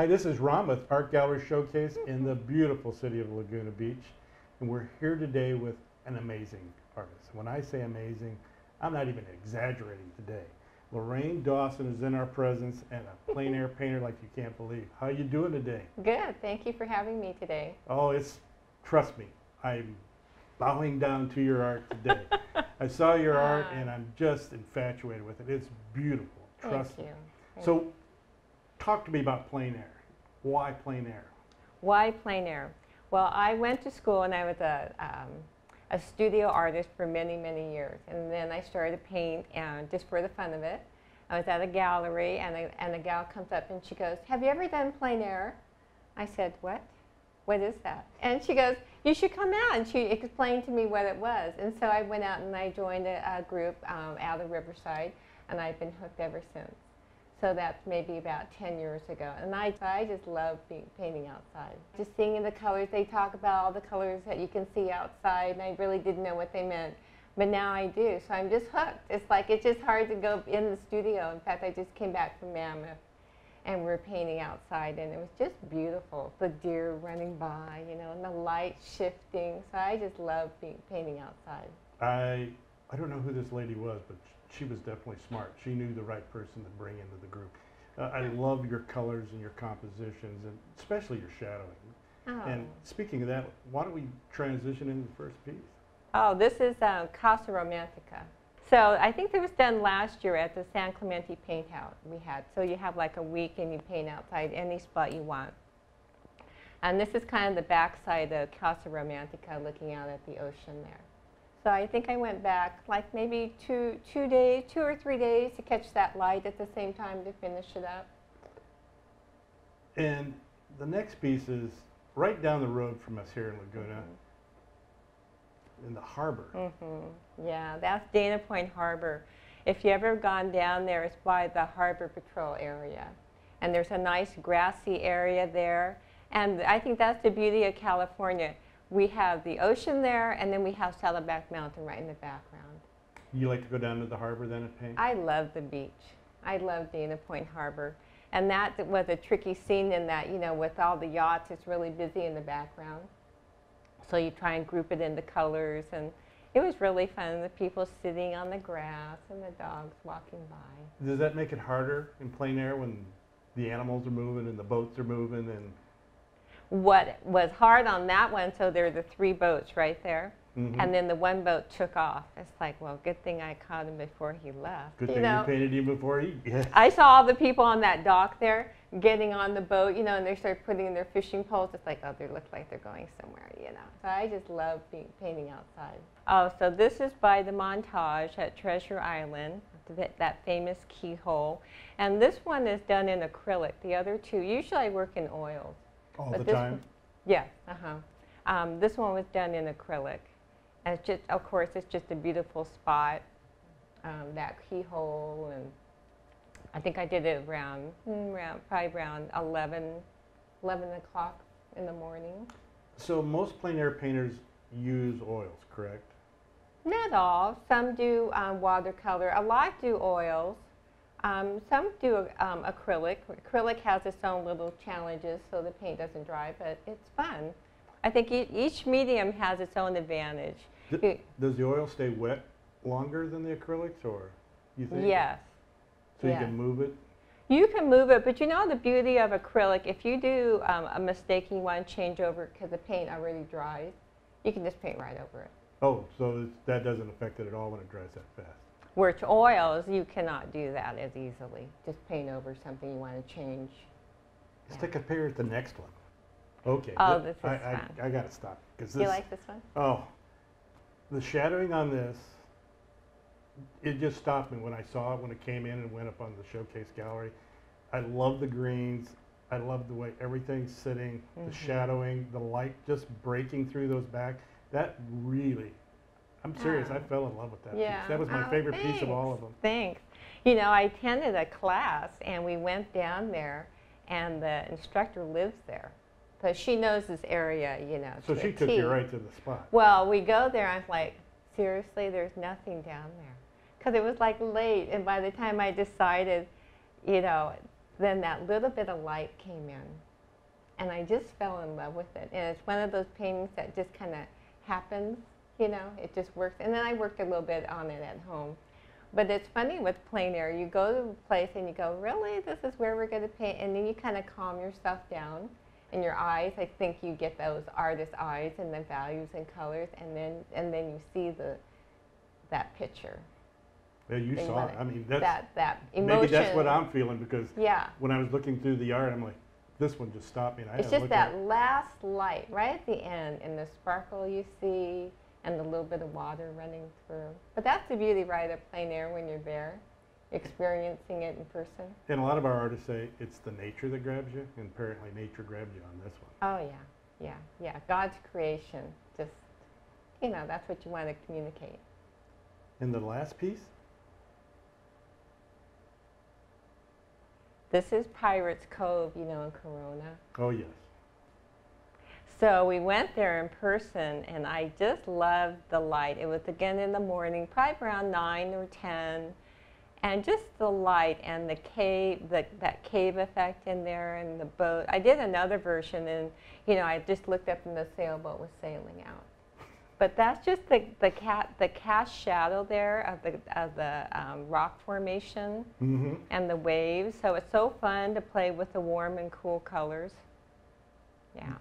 Hi, this is Ron with Art Gallery Showcase in the beautiful city of Laguna Beach. And we're here today with an amazing artist. When I say amazing, I'm not even exaggerating today. Lorraine Dawson is in our presence and a plein air painter like you can't believe. How you doing today? Good. Thank you for having me today. Oh, it's, trust me, I'm bowing down to your art today. I saw your art and I'm just infatuated with it. It's beautiful, trust Thank me. you. Thank So, talk to me about plein air. Why plein air? Why plein air? Well, I went to school and I was a, um, a studio artist for many, many years. And then I started to paint and just for the fun of it. I was at a gallery and a, and a gal comes up and she goes, have you ever done plein air? I said, what? What is that? And she goes, you should come out. And she explained to me what it was. And so I went out and I joined a, a group um, out of Riverside and I've been hooked ever since. So that's maybe about 10 years ago. And I, I just love being, painting outside. Just seeing the colors, they talk about all the colors that you can see outside, and I really didn't know what they meant. But now I do, so I'm just hooked. It's like, it's just hard to go in the studio. In fact, I just came back from Mammoth, and we're painting outside, and it was just beautiful. The deer running by, you know, and the light shifting. So I just love being, painting outside. I I don't know who this lady was, but she was definitely smart. She knew the right person to bring into the group. Uh, I love your colors and your compositions, and especially your shadowing. Oh. And speaking of that, why don't we transition into the first piece? Oh, this is um, Casa Romantica. So I think it was done last year at the San Clemente Paint Out we had. So you have like a week and you paint outside any spot you want. And this is kind of the backside of Casa Romantica looking out at the ocean there. So I think I went back like maybe two, two days, two or three days to catch that light at the same time to finish it up. And the next piece is right down the road from us here in Laguna, in the harbor. hmm Yeah, that's Dana Point Harbor. If you ever gone down there, it's by the Harbor Patrol area. And there's a nice grassy area there. And I think that's the beauty of California. We have the ocean there, and then we have Saddleback Mountain right in the background. You like to go down to the harbor then and paint? I love the beach. I love Dana Point Harbor. And that was a tricky scene in that, you know, with all the yachts, it's really busy in the background. So you try and group it into colors, and it was really fun. The people sitting on the grass and the dogs walking by. Does that make it harder in plein air when the animals are moving and the boats are moving and What was hard on that one, so there are the three boats right there, Mhm. and then the one boat took off. It's like, well, good thing I caught him before he left. good you thing know? you painted him before he yeah. I saw all the people on that dock there getting on the boat, you know, and they start putting in their fishing poles. It's like, oh, they look like they're going somewhere, you know. So I just love being, painting outside. Oh, so this is by the Montage at Treasure Island, that, that famous keyhole. And this one is done in acrylic. The other two, usually I work in oils. All But the this time. one- Yes, uh-huh. Um, this one was done in acrylic. And it's just, of course, it's just a beautiful spot, um, that keyhole, and I think I did it around, mm, around probably around 11, 11 o'clock in the morning. So most plein air painters use oils, correct? Not all. Some do um, watercolor. A lot do oils. Um, some do um, acrylic. Acrylic has its own little challenges, so the paint doesn't dry, but it's fun. I think e- each medium has its own advantage. You- Does the oil stay wet longer than the acrylics, or you think? Yes. So you can move it. You can move it, but you know the beauty of acrylic, if you do um, a mistake and you want to change over because the paint already dries, you can just paint right over it. Oh, so that doesn't affect it at all when it dries that fast. Where to oils, you cannot do that as easily. Just paint over something you want to change. Let's Yeah. take a picture at the next one. Okay. Oh, this is I, fun. I, I gotta stop because you like this one? Oh, the shadowing on this, it just stopped me when I saw it when it came in and went up on the showcase gallery. I love the greens. I love the way everything's sitting, the Mhm. shadowing, the light just breaking through those back. That really, I'm serious. I Ah. fell in love with that Yeah. piece. That was my Oh, favorite piece of all of them. Thanks. You know, I attended a class and we went down there and the instructor lives there. So she knows this area, you know. So to she took T. you right to the spot. Well, we go there, I'm like, seriously, there's nothing down there. Because it was like late, and by the time I decided, you know, then that little bit of light came in. And I just fell in love with it. And it's one of those paintings that just kind of happens, you know, it just works. And then I worked a little bit on it at home. But it's funny with plein air. You go to a place and you go, really, this is where we're going to paint? And then you kind of calm yourself down. And your eyes, I think you get those artist eyes and the values and colors. And then, and then you see the, that picture, Yeah, you They saw it. I mean, that's, that, that emotion. maybe that's what I'm feeling because Yeah. when I was looking through the art, I'm like, this one just stopped me. And I It's just look at that it. last light right at the end and the sparkle you see and a little bit of water running through. But that's the beauty, right, of plein air when you're there, experiencing it in person. And a lot of our artists say it's the nature that grabs you, and apparently nature grabbed you on this one. Oh, yeah, yeah, yeah. God's creation, just, you know, that's what you want to communicate. And the last piece, This is Pirates Cove, you know, in Corona. oh yes. So we went there in person, and I just loved the light. It was again in the morning, probably around nine or ten, and just the light and the cave, the, that cave effect in there, and the boat. I did another version, and you know, I just looked up, and the sailboat was sailing out. But that's just the the cat the cast shadow there of the of the um, rock formation Mm-hmm. and the waves. So it's so fun to play with the warm and cool colors. Yeah.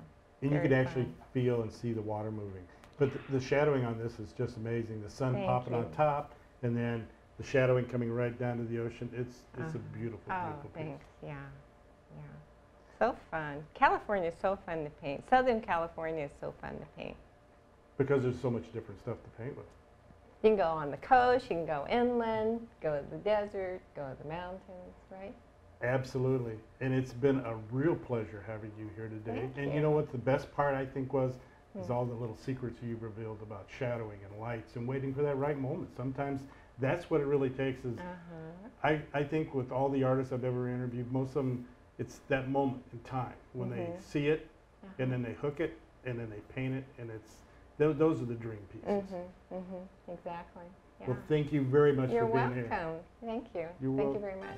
And you Very could actually fun. feel and see the water moving. But the, the shadowing on this is just amazing. The sun Thank popping on top, and then the shadowing coming right down to the ocean. It's it's Uh-huh. a beautiful, Oh, beautiful piece. thanks. Yeah, yeah. So fun. California is so fun to paint. Southern California is so fun to paint. Because there's so much different stuff to paint with. You can go on the coast, you can go inland, go to the desert, go to the mountains, right? Absolutely. And it's been a real pleasure having you here today. Thank and you you. know what the best part I think was is Hmm. all the little secrets you've revealed about shadowing and lights and waiting for that right moment. Sometimes that's what it really takes is Uh-huh. I, I think with all the artists I've ever interviewed, most of them it's that moment in time when they Mhm. see it uh-huh. and then they hook it and then they paint it and it's those, those are the dream pieces. Mm-hmm, mm-hmm, exactly. Yeah. Well, thank you very much You're for being welcome. here. Thank you. You're Thank wel- you very much.